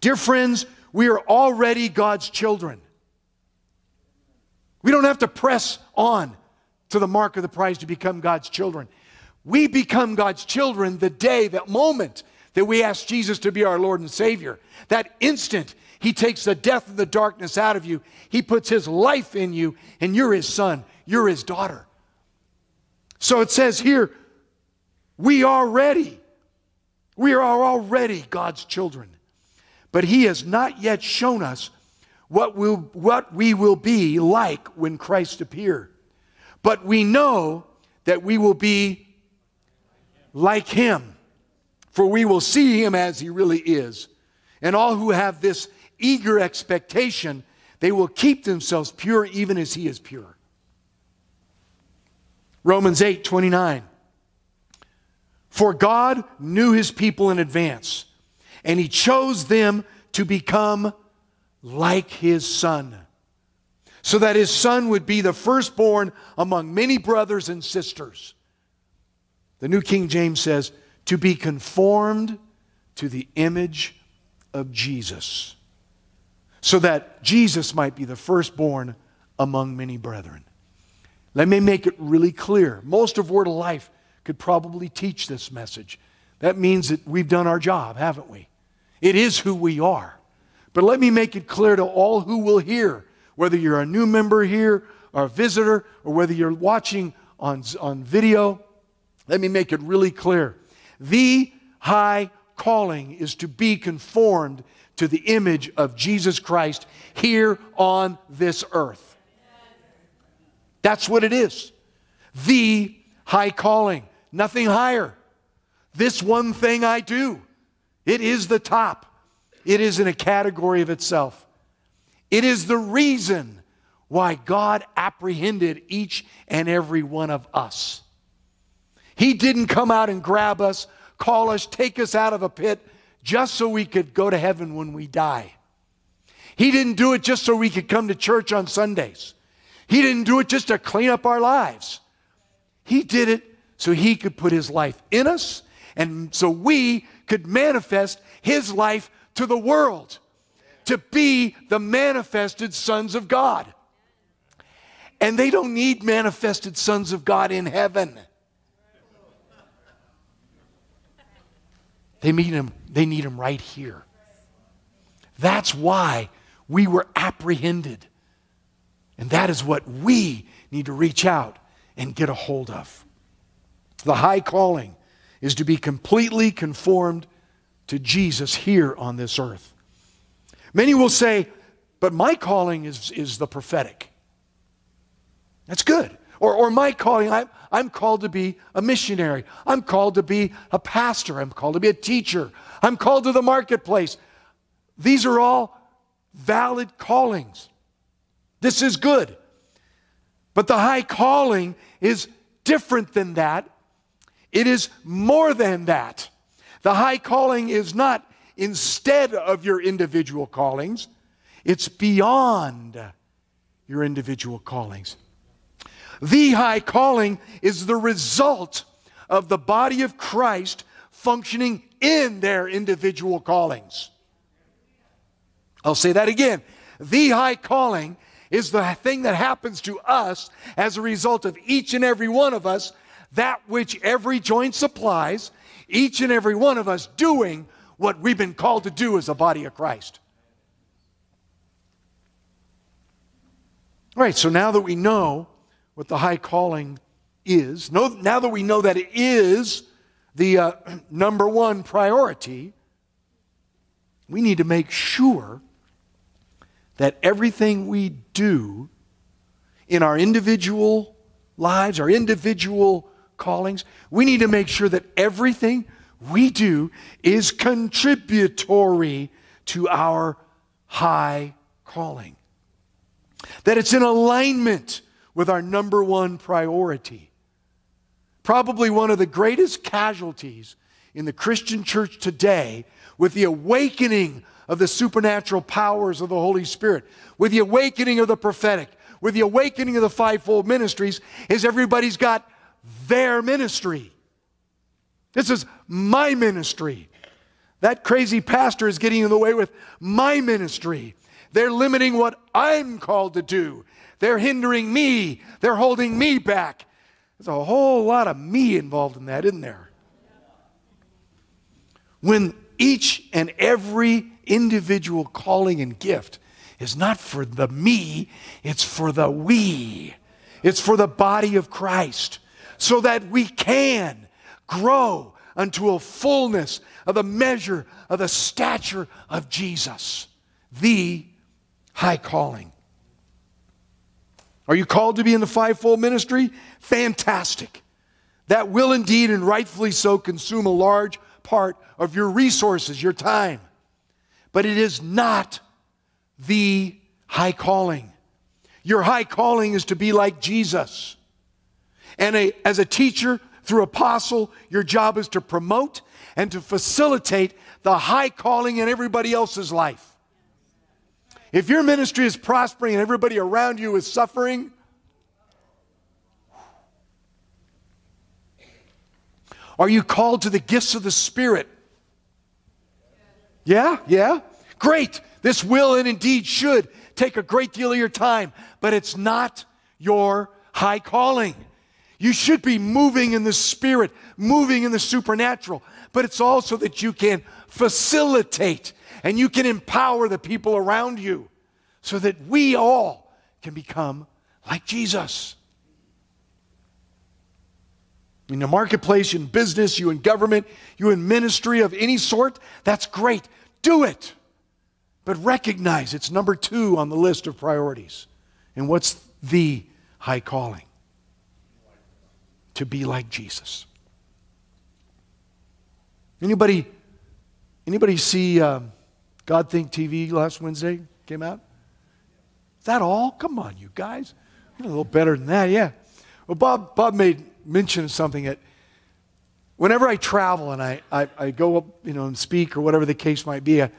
Dear friends, we are already God's children. We don't have to press on to the mark of the prize to become God's children. We become God's children the day, that moment that we ask Jesus to be our Lord and Savior. That instant, He takes the death and the darkness out of you. He puts His life in you, and you're His son, you're His daughter. So it says here, we are ready. We are already God's children. But He has not yet shown us what, will, what we will be like when Christ appears. But we know that we will be like him, for we will see him as he really is. And all who have this eager expectation, they will keep themselves pure even as he is pure. Romans 8 29. For God knew his people in advance, and he chose them to become like his son so that his son would be the firstborn among many brothers and sisters. The New King James says, to be conformed to the image of Jesus, so that Jesus might be the firstborn among many brethren. Let me make it really clear. Most of Word of Life could probably teach this message. That means that we've done our job, haven't we? It is who we are. But let me make it clear to all who will hear whether you're a new member here or a visitor, or whether you're watching on, on video, let me make it really clear. The high calling is to be conformed to the image of Jesus Christ here on this earth. That's what it is. The high calling, nothing higher. This one thing I do, it is the top. It is in a category of itself. It is the reason why God apprehended each and every one of us. He didn't come out and grab us, call us, take us out of a pit just so we could go to heaven when we die. He didn't do it just so we could come to church on Sundays. He didn't do it just to clean up our lives. He did it so He could put His life in us and so we could manifest His life to the world to be the manifested sons of God. And they don't need manifested sons of God in heaven. They need him, they need him right here. That's why we were apprehended. And that is what we need to reach out and get a hold of. The high calling is to be completely conformed to Jesus here on this earth. Many will say, but my calling is, is the prophetic. That's good. Or, or my calling, I'm, I'm called to be a missionary. I'm called to be a pastor. I'm called to be a teacher. I'm called to the marketplace. These are all valid callings. This is good. But the high calling is different than that. It is more than that. The high calling is not instead of your individual callings, it's beyond your individual callings. The high calling is the result of the body of Christ functioning in their individual callings. I'll say that again. The high calling is the thing that happens to us as a result of each and every one of us, that which every joint supplies, each and every one of us doing what we've been called to do as a body of Christ. All right, so now that we know what the high calling is, now that we know that it is the uh, number one priority, we need to make sure that everything we do in our individual lives, our individual callings, we need to make sure that everything we do is contributory to our high calling. That it's in alignment with our number one priority. Probably one of the greatest casualties in the Christian church today with the awakening of the supernatural powers of the Holy Spirit, with the awakening of the prophetic, with the awakening of the fivefold ministries, is everybody's got their ministry. This is my ministry. That crazy pastor is getting in the way with my ministry. They're limiting what I'm called to do. They're hindering me. They're holding me back. There's a whole lot of me involved in that, isn't there? When each and every individual calling and gift is not for the me, it's for the we. It's for the body of Christ so that we can grow unto a fullness of the measure of the stature of Jesus, the high calling. Are you called to be in the fivefold ministry? Fantastic. That will indeed and rightfully so consume a large part of your resources, your time. But it is not the high calling. Your high calling is to be like Jesus. And a, as a teacher, through apostle, your job is to promote and to facilitate the high calling in everybody else's life. If your ministry is prospering and everybody around you is suffering, are you called to the gifts of the Spirit? Yeah, yeah. Great. This will and indeed should take a great deal of your time, but it's not your high calling. You should be moving in the Spirit, moving in the supernatural, but it's also that you can facilitate and you can empower the people around you so that we all can become like Jesus. In the marketplace, in business, you in government, you in ministry of any sort, that's great. Do it. But recognize it's number two on the list of priorities. And what's the high calling? To be like Jesus. Anybody, anybody see um, God Think TV last Wednesday came out? Is that all? Come on, you guys. You're a little better than that, yeah. Well, Bob, Bob made mention of something that whenever I travel and I, I, I, go up, you know, and speak or whatever the case might be, I,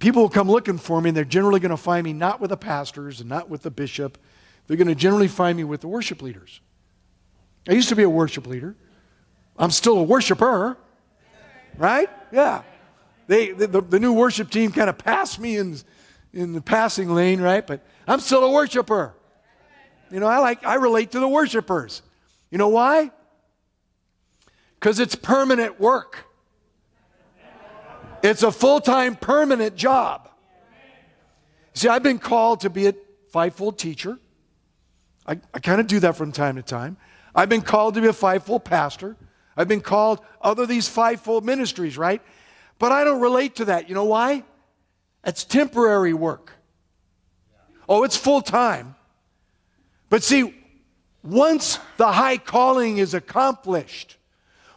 people will come looking for me and they're generally going to find me not with the pastors and not with the bishop. They're going to generally find me with the worship leaders. I used to be a worship leader. I'm still a worshiper, right? Yeah. They, the, the new worship team kind of passed me in, in the passing lane, right? But I'm still a worshiper. You know, I like, I relate to the worshipers. You know why? Because it's permanent work. It's a full time, permanent job. See, I've been called to be a fivefold teacher. I, I kind of do that from time to time. I've been called to be a fivefold pastor. I've been called other these fivefold ministries, right? But I don't relate to that. You know why? It's temporary work. Oh, it's full time. But see, once the high calling is accomplished,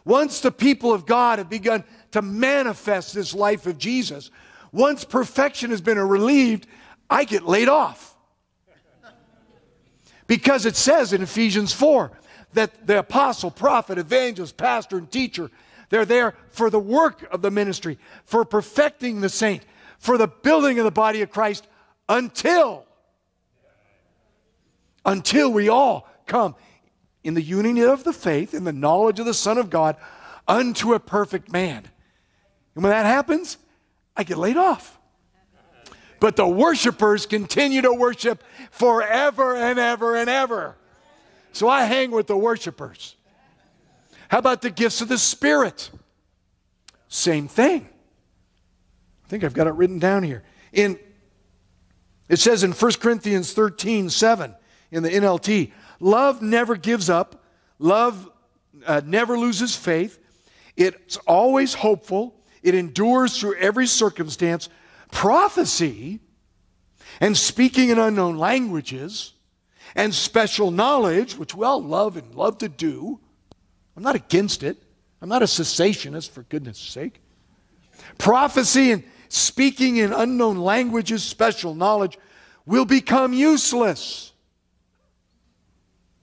once the people of God have begun to manifest this life of Jesus, once perfection has been relieved, I get laid off. Because it says in Ephesians 4 that the apostle, prophet, evangelist, pastor, and teacher, they're there for the work of the ministry, for perfecting the saint, for the building of the body of Christ until until we all come in the unity of the faith, in the knowledge of the Son of God, unto a perfect man. And when that happens, I get laid off. But the worshipers continue to worship forever and ever and ever. So I hang with the worshipers. How about the gifts of the Spirit? Same thing. I think I've got it written down here. In it says in 1 Corinthians 13, 7 in the NLT, Love never gives up. Love uh, never loses faith. It's always hopeful. It endures through every circumstance. Prophecy and speaking in unknown languages and special knowledge, which we all love and love to do. I'm not against it. I'm not a cessationist, for goodness sake. Prophecy and speaking in unknown languages, special knowledge, will become useless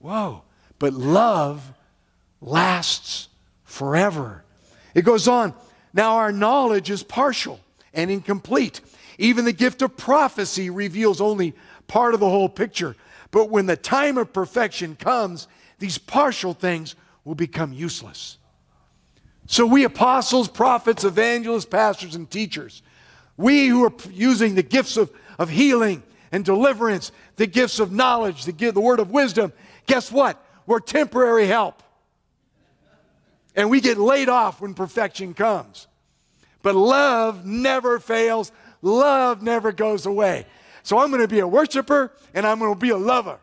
Whoa. But love lasts forever. It goes on. Now, our knowledge is partial and incomplete. Even the gift of prophecy reveals only part of the whole picture. But when the time of perfection comes, these partial things will become useless. So, we apostles, prophets, evangelists, pastors, and teachers, we who are using the gifts of, of healing and deliverance, the gifts of knowledge, the, the word of wisdom, guess what? We're temporary help. And we get laid off when perfection comes. But love never fails, love never goes away. So I'm going to be a worshiper and I'm going to be a lover.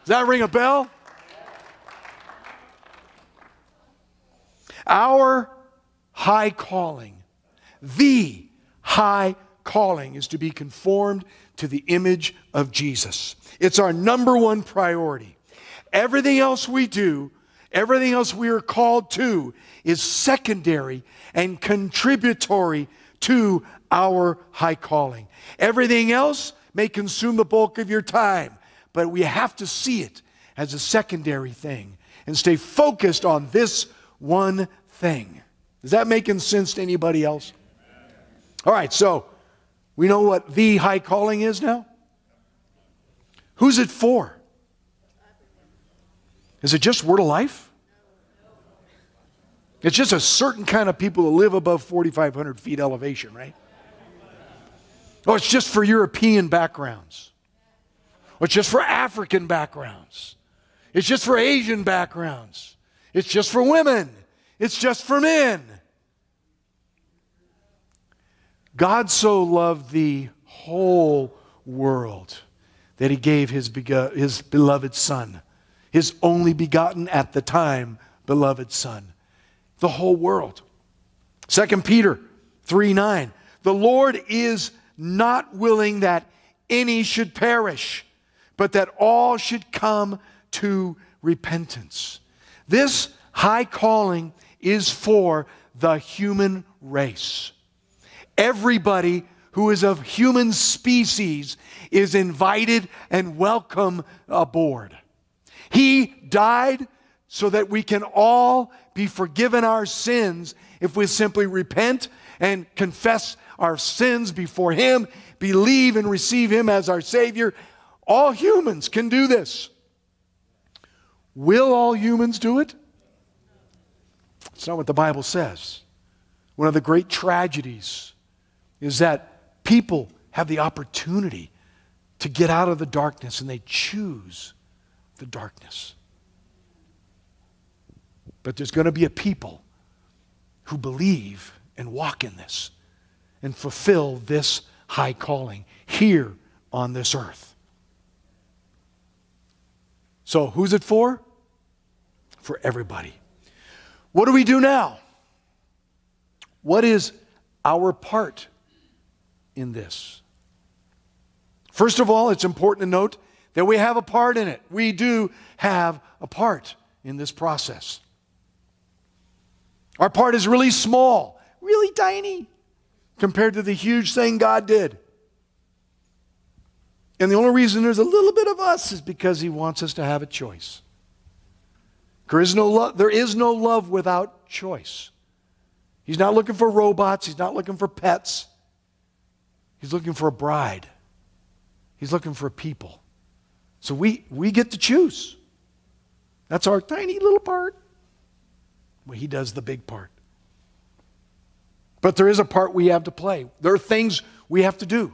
Does that ring a bell? Our high calling, the high calling, is to be conformed to the image of Jesus. It's our number one priority. Everything else we do, everything else we are called to, is secondary and contributory to our high calling. Everything else may consume the bulk of your time, but we have to see it as a secondary thing and stay focused on this one thing. Is that making sense to anybody else? All right, so we know what the high calling is now? Who's it for? Is it just word of life? It's just a certain kind of people who live above 4,500 feet elevation, right? Oh, it's just for European backgrounds. Or it's just for African backgrounds. It's just for Asian backgrounds. It's just for women. It's just for men. God so loved the whole world that he gave his, his beloved Son, his only begotten at the time beloved Son. The whole world. 2 Peter 3 9. The Lord is not willing that any should perish, but that all should come to repentance. This high calling is for the human race. Everybody who is of human species is invited and welcome aboard. He died so that we can all be forgiven our sins if we simply repent and confess our sins before Him, believe and receive Him as our Savior. All humans can do this. Will all humans do it? It's not what the Bible says. One of the great tragedies is that people have the opportunity to get out of the darkness and they choose the darkness. But there's going to be a people who believe and walk in this and fulfill this high calling here on this earth. So, who's it for? For everybody. What do we do now? What is our part in this? First of all, it's important to note that we have a part in it. We do have a part in this process. Our part is really small, really tiny compared to the huge thing God did. And the only reason there's a little bit of us is because He wants us to have a choice. There is no, lo- there is no love without choice. He's not looking for robots, He's not looking for pets. He's looking for a bride. He's looking for people. So we, we get to choose. That's our tiny little part. Well, he does the big part. But there is a part we have to play. There are things we have to do.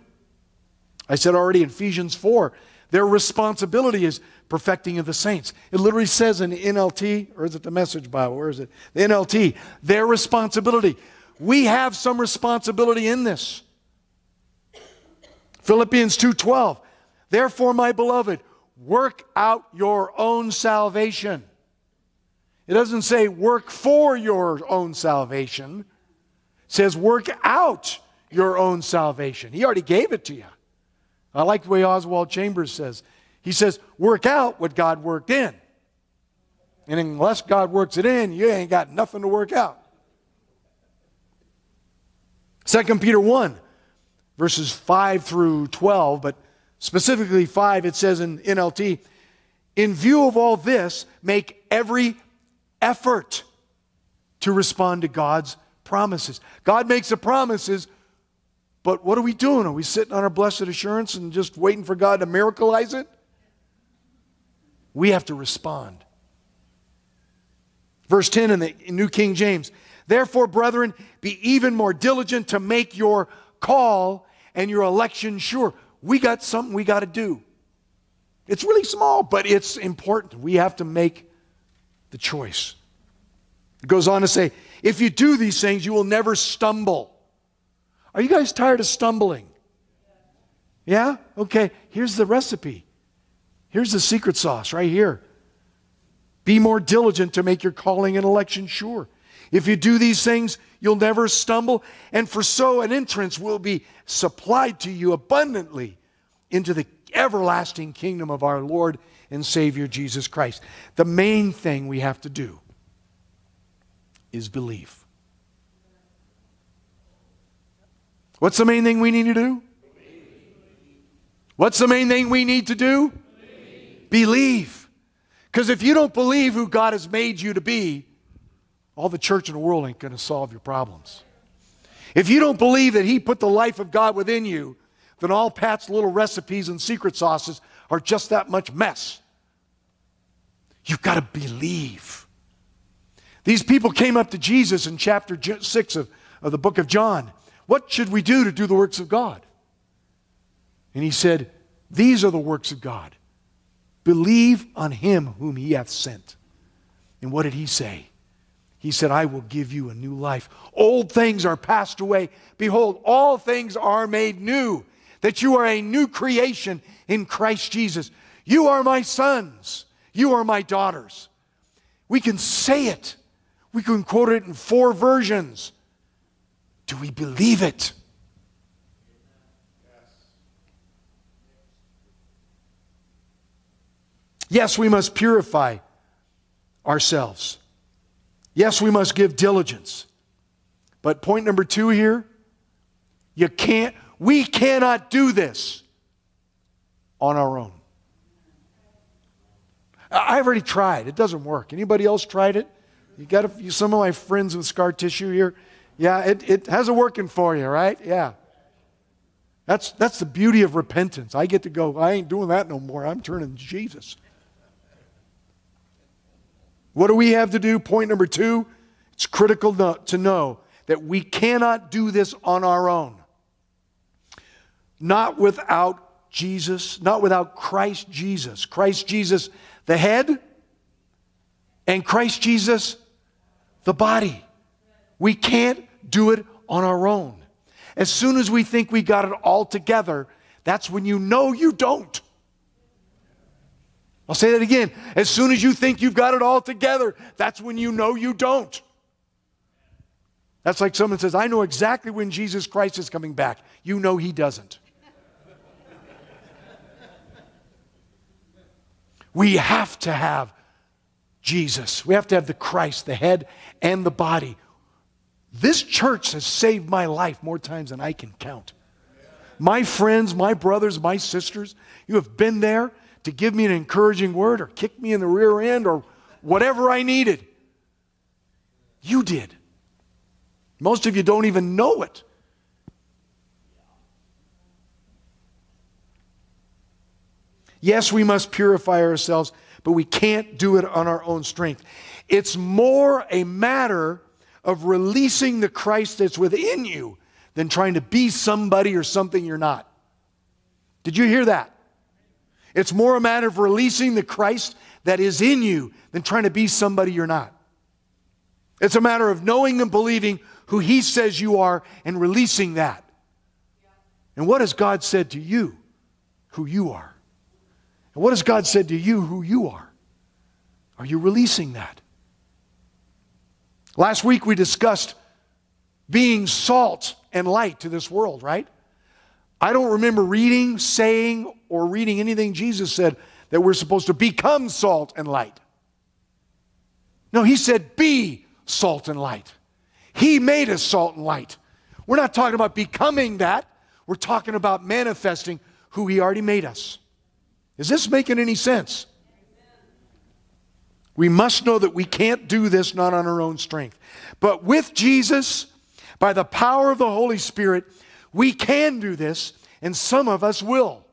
I said already in Ephesians 4, their responsibility is perfecting of the saints. It literally says in NLT, or is it the Message Bible? Where is it? The NLT, their responsibility. We have some responsibility in this. Philippians 2:12. Therefore, my beloved, work out your own salvation. It doesn't say work for your own salvation. It says work out your own salvation. He already gave it to you. I like the way Oswald Chambers says. He says, work out what God worked in. And unless God works it in, you ain't got nothing to work out. 2 Peter 1, verses 5 through 12, but specifically 5, it says in NLT, in view of all this, make every effort to respond to God's promises. God makes the promises, but what are we doing? Are we sitting on our blessed assurance and just waiting for God to miracleize it? We have to respond. Verse 10 in the New King James. Therefore, brethren, be even more diligent to make your call and your election sure. We got something we got to do. It's really small, but it's important. We have to make the choice. It goes on to say, if you do these things, you will never stumble. Are you guys tired of stumbling? Yeah? Okay, here's the recipe. Here's the secret sauce right here. Be more diligent to make your calling and election sure. If you do these things, you'll never stumble, and for so an entrance will be supplied to you abundantly into the everlasting kingdom of our Lord and Savior Jesus Christ. The main thing we have to do is believe. What's the main thing we need to do? What's the main thing we need to do? Believe. Because if you don't believe who God has made you to be, all the church in the world ain't going to solve your problems. If you don't believe that He put the life of God within you, then all Pat's little recipes and secret sauces are just that much mess. You've got to believe. These people came up to Jesus in chapter 6 of, of the book of John. What should we do to do the works of God? And he said, These are the works of God. Believe on him whom he hath sent. And what did he say? He said, I will give you a new life. Old things are passed away. Behold, all things are made new that you are a new creation in Christ Jesus. You are my sons. You are my daughters. We can say it. We can quote it in four versions. Do we believe it? Yes, we must purify ourselves. Yes, we must give diligence. But point number two here you can't we cannot do this on our own. I've already tried. It doesn't work. Anybody else tried it? You got a, some of my friends with scar tissue here. Yeah, it, it hasn't working for you, right? Yeah. That's, that's the beauty of repentance. I get to go, I ain't doing that no more. I'm turning to Jesus. What do we have to do? Point number two it's critical to know that we cannot do this on our own not without Jesus, not without Christ Jesus. Christ Jesus, the head, and Christ Jesus, the body. We can't do it on our own. As soon as we think we got it all together, that's when you know you don't. I'll say that again. As soon as you think you've got it all together, that's when you know you don't. That's like someone says, I know exactly when Jesus Christ is coming back. You know he doesn't. We have to have Jesus. We have to have the Christ, the head and the body. This church has saved my life more times than I can count. My friends, my brothers, my sisters, you have been there to give me an encouraging word or kick me in the rear end or whatever I needed. You did. Most of you don't even know it. Yes, we must purify ourselves, but we can't do it on our own strength. It's more a matter of releasing the Christ that's within you than trying to be somebody or something you're not. Did you hear that? It's more a matter of releasing the Christ that is in you than trying to be somebody you're not. It's a matter of knowing and believing who He says you are and releasing that. And what has God said to you who you are? And what has God said to you who you are? Are you releasing that? Last week we discussed being salt and light to this world, right? I don't remember reading, saying, or reading anything Jesus said that we're supposed to become salt and light. No, he said, be salt and light. He made us salt and light. We're not talking about becoming that, we're talking about manifesting who he already made us. Is this making any sense? We must know that we can't do this not on our own strength. But with Jesus, by the power of the Holy Spirit, we can do this, and some of us will.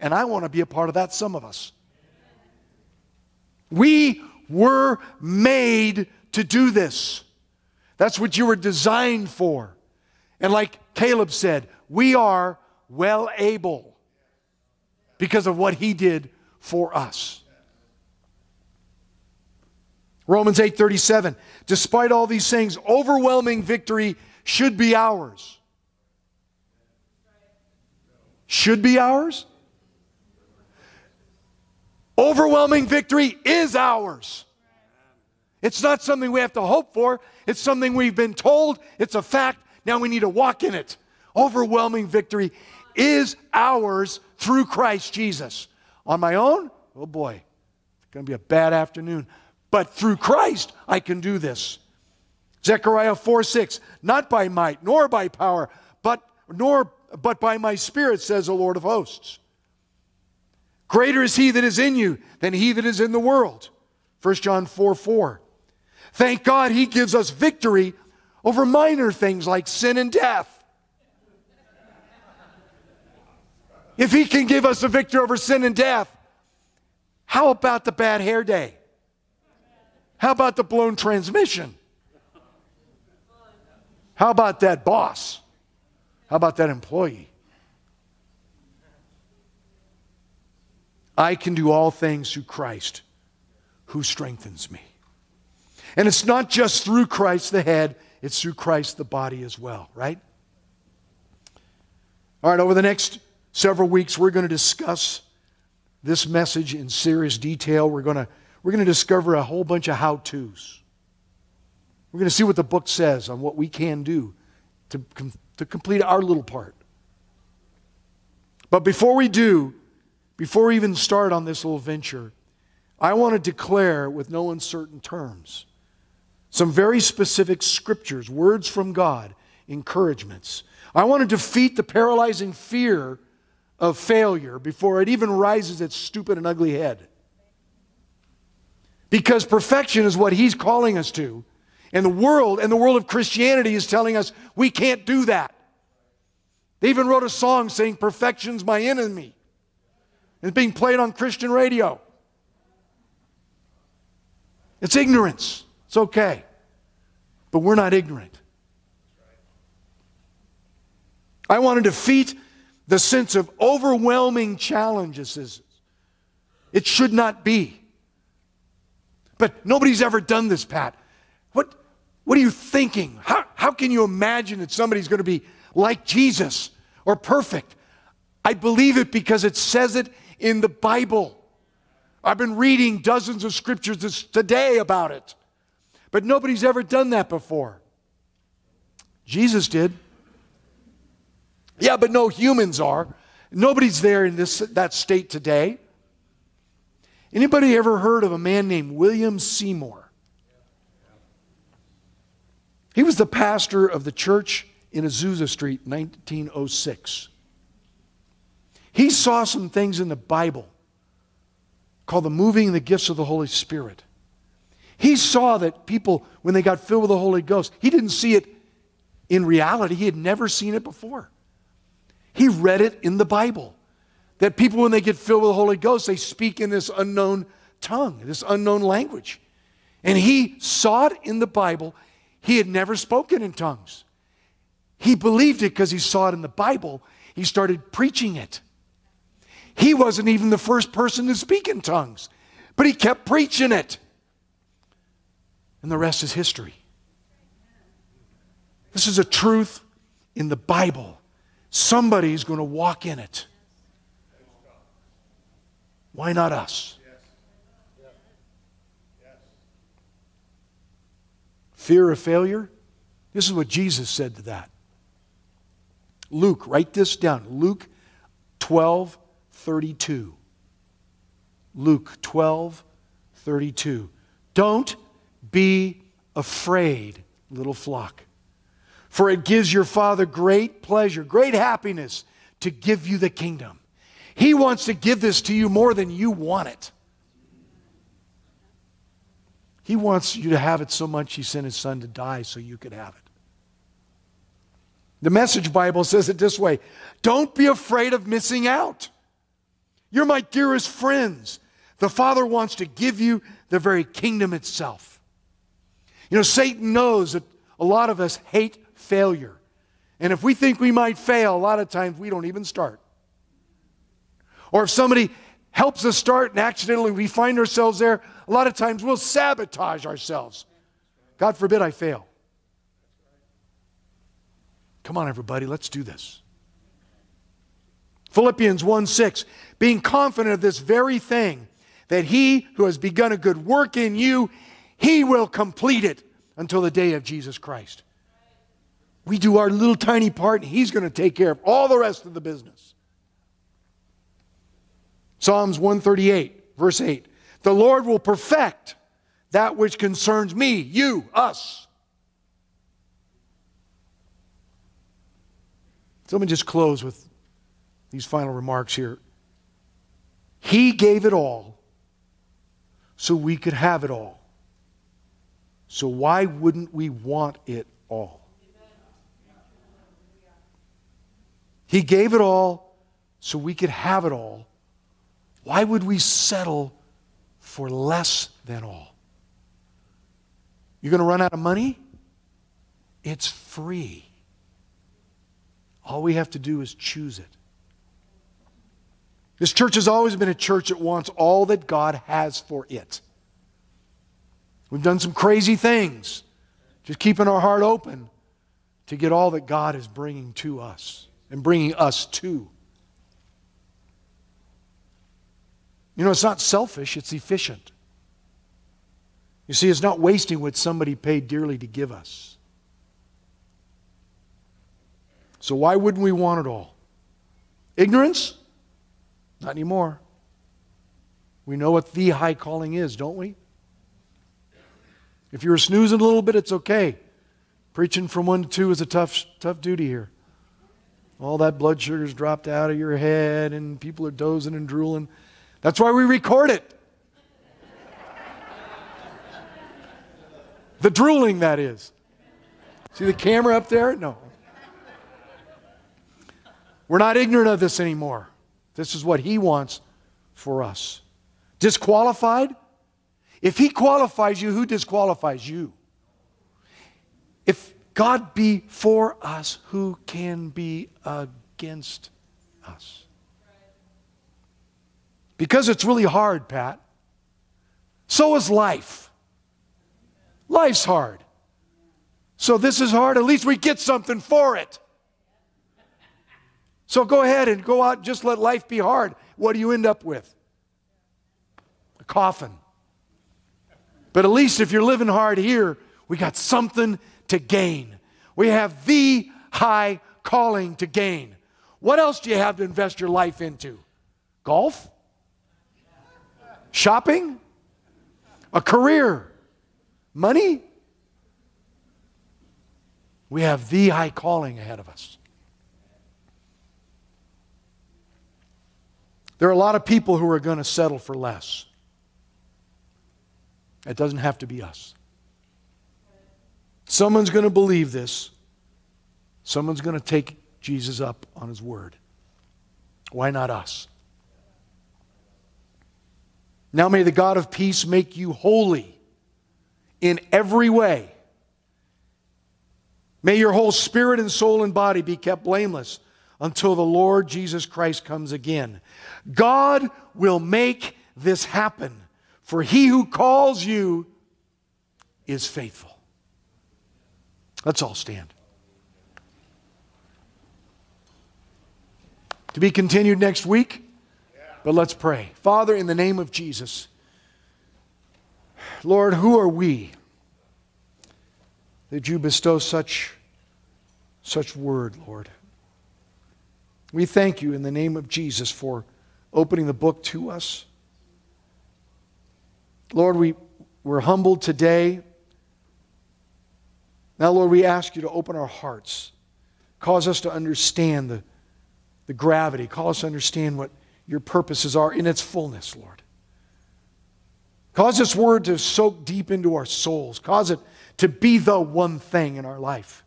And I want to be a part of that, some of us. We We're made to do this. That's what you were designed for. And like Caleb said, we are well able because of what he did for us. Romans 8:37 Despite all these things overwhelming victory should be ours. Should be ours? Overwhelming victory is ours. It's not something we have to hope for. It's something we've been told. It's a fact. Now we need to walk in it. Overwhelming victory is ours through Christ Jesus. On my own, oh boy, it's going to be a bad afternoon. But through Christ, I can do this. Zechariah 4 6, not by might nor by power, but nor but by my spirit, says the Lord of hosts. Greater is he that is in you than he that is in the world. 1 John 4 4. Thank God he gives us victory over minor things like sin and death. If he can give us a victory over sin and death, how about the bad hair day? How about the blown transmission? How about that boss? How about that employee? I can do all things through Christ who strengthens me. And it's not just through Christ the head, it's through Christ the body as well, right? All right, over the next several weeks, we're going to discuss this message in serious detail. We're going to, we're going to discover a whole bunch of how to's. We're going to see what the book says on what we can do to, to complete our little part. But before we do, before we even start on this little venture, I want to declare with no uncertain terms some very specific scriptures, words from God, encouragements. I want to defeat the paralyzing fear of failure before it even rises its stupid and ugly head. Because perfection is what He's calling us to. And the world and the world of Christianity is telling us we can't do that. They even wrote a song saying, Perfection's my enemy. It's being played on Christian radio. It's ignorance. It's okay. But we're not ignorant. I want to defeat the sense of overwhelming challenges. It should not be. But nobody's ever done this, Pat. What, what are you thinking? How, how can you imagine that somebody's going to be like Jesus or perfect? I believe it because it says it in the Bible. I've been reading dozens of scriptures today about it. But nobody's ever done that before. Jesus did. Yeah, but no humans are. Nobody's there in this, that state today. Anybody ever heard of a man named William Seymour? He was the pastor of the church in Azusa Street, 1906. He saw some things in the Bible called the moving and the gifts of the Holy Spirit. He saw that people, when they got filled with the Holy Ghost, he didn't see it in reality. He had never seen it before. He read it in the Bible. That people, when they get filled with the Holy Ghost, they speak in this unknown tongue, this unknown language. And he saw it in the Bible. He had never spoken in tongues. He believed it because he saw it in the Bible. He started preaching it. He wasn't even the first person to speak in tongues, but he kept preaching it and the rest is history. This is a truth in the Bible. Somebody's going to walk in it. Why not us? Fear of failure? This is what Jesus said to that. Luke, write this down. Luke 12, 32. Luke 12, 32. Don't be afraid, little flock, for it gives your Father great pleasure, great happiness to give you the kingdom. He wants to give this to you more than you want it. He wants you to have it so much, He sent His Son to die so you could have it. The Message Bible says it this way Don't be afraid of missing out. You're my dearest friends. The Father wants to give you the very kingdom itself. You know, Satan knows that a lot of us hate failure. And if we think we might fail, a lot of times we don't even start. Or if somebody helps us start and accidentally we find ourselves there, a lot of times we'll sabotage ourselves. God forbid I fail. Come on, everybody, let's do this. Philippians 1 6, being confident of this very thing, that he who has begun a good work in you, he will complete it until the day of Jesus Christ. We do our little tiny part, and he's going to take care of all the rest of the business. Psalms 138, verse 8 The Lord will perfect that which concerns me, you, us. So let me just close with these final remarks here. He gave it all so we could have it all. So why wouldn't we want it all? He gave it all so we could have it all. Why would we settle for less than all? You're going to run out of money? It's free. All we have to do is choose it. This church has always been a church that wants all that God has for it. We've done some crazy things, just keeping our heart open to get all that God is bringing to us and bringing us to. You know, it's not selfish, it's efficient. You see, it's not wasting what somebody paid dearly to give us. So, why wouldn't we want it all? Ignorance? Not anymore. We know what the high calling is, don't we? If you're snoozing a little bit, it's okay. Preaching from one to two is a tough, tough duty here. All that blood sugar's dropped out of your head, and people are dozing and drooling. That's why we record it. the drooling, that is. See the camera up there? No. We're not ignorant of this anymore. This is what He wants for us. Disqualified? If He qualifies you, who disqualifies you? If God be for us, who can be against us? Because it's really hard, Pat. So is life. Life's hard. So this is hard. At least we get something for it. So go ahead and go out just let life be hard. What do you end up with? A coffin. But at least if you're living hard here, we got something to gain. We have the high calling to gain. What else do you have to invest your life into? Golf? Shopping? A career? Money? We have the high calling ahead of us. There are a lot of people who are going to settle for less. It doesn't have to be us. Someone's going to believe this. Someone's going to take Jesus up on his word. Why not us? Now may the God of peace make you holy in every way. May your whole spirit and soul and body be kept blameless until the Lord Jesus Christ comes again. God will make this happen, for he who calls you is faithful. Let's all stand. To be continued next week, but let's pray. Father, in the name of Jesus, Lord, who are we that you bestow such, such word, Lord? We thank you in the name of Jesus for opening the book to us. Lord, we, we're humbled today. Now, Lord, we ask you to open our hearts. Cause us to understand the, the gravity. Cause us to understand what your purposes are in its fullness, Lord. Cause this word to soak deep into our souls. Cause it to be the one thing in our life.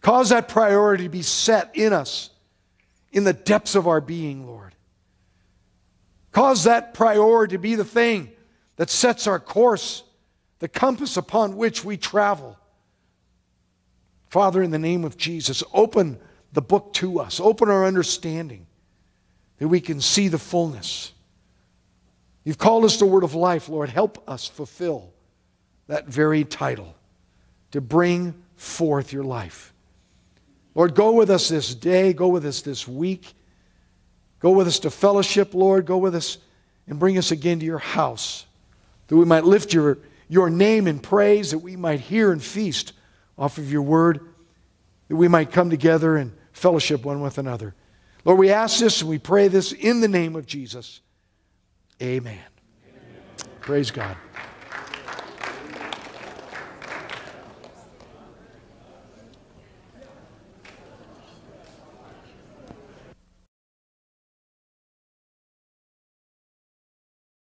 Cause that priority to be set in us in the depths of our being, Lord. Cause that priority to be the thing that sets our course, the compass upon which we travel. Father, in the name of Jesus, open the book to us, open our understanding that we can see the fullness. You've called us the word of life, Lord. Help us fulfill that very title to bring forth your life. Lord, go with us this day, go with us this week. Go with us to fellowship, Lord. Go with us and bring us again to your house that we might lift your, your name in praise, that we might hear and feast off of your word, that we might come together and fellowship one with another. Lord, we ask this and we pray this in the name of Jesus. Amen. Amen. Praise God.